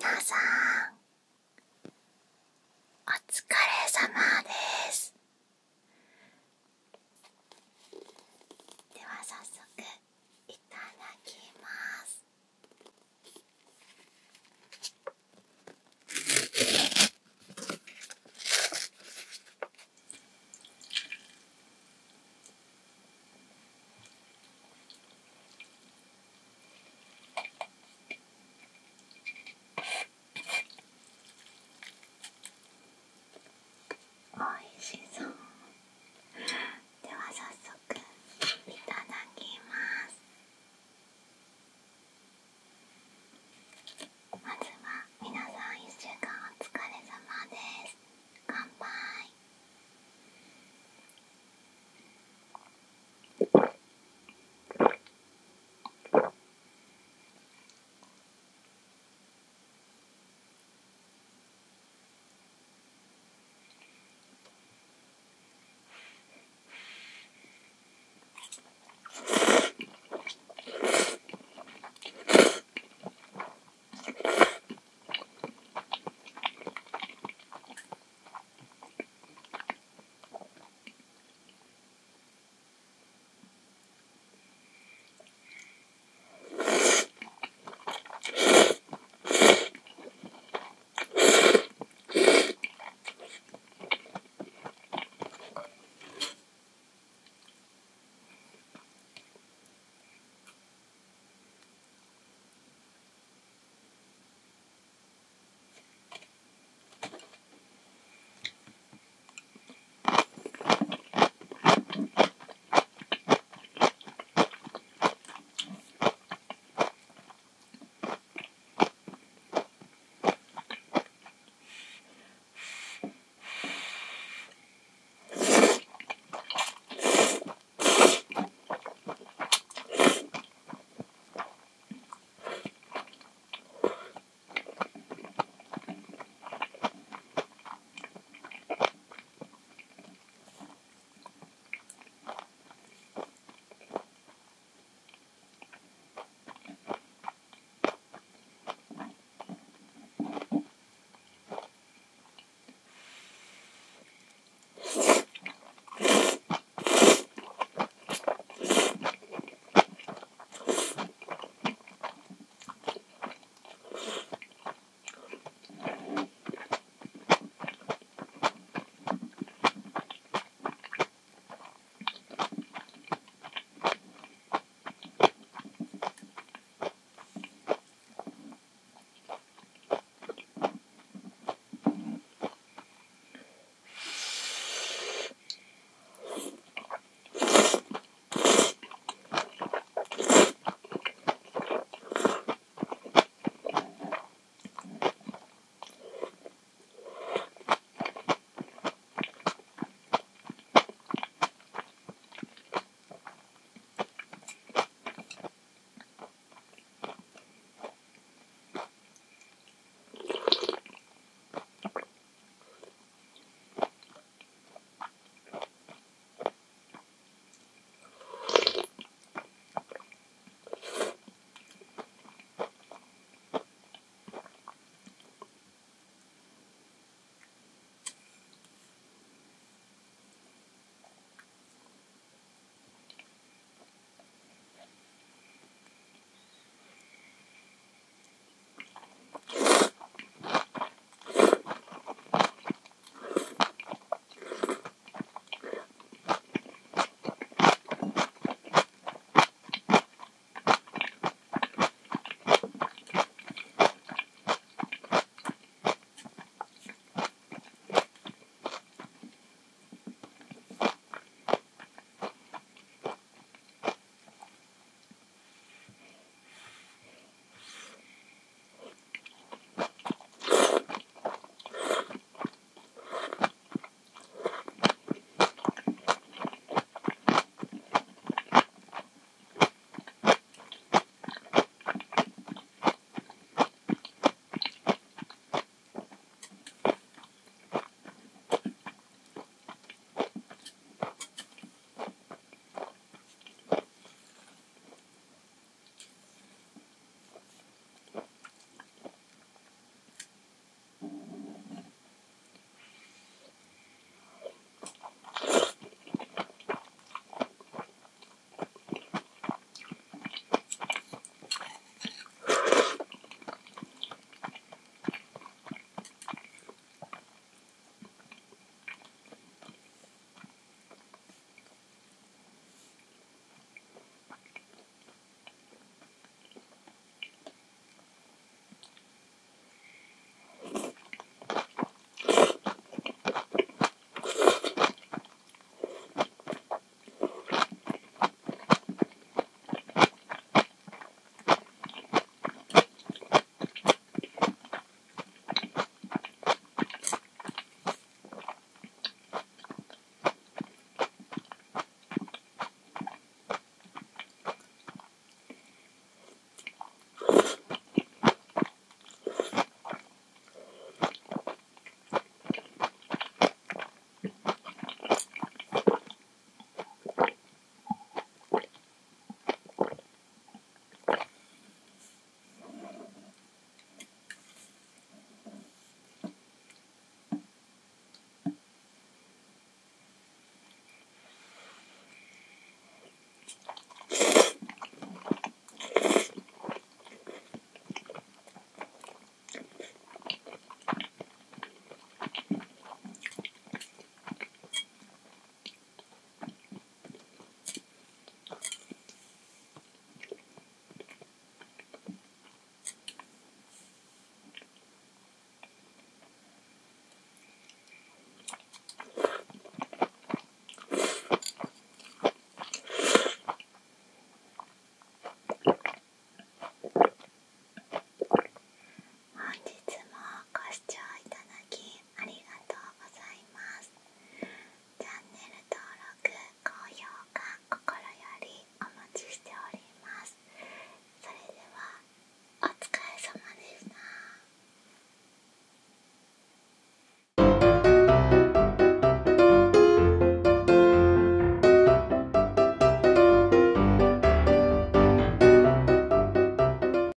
NASA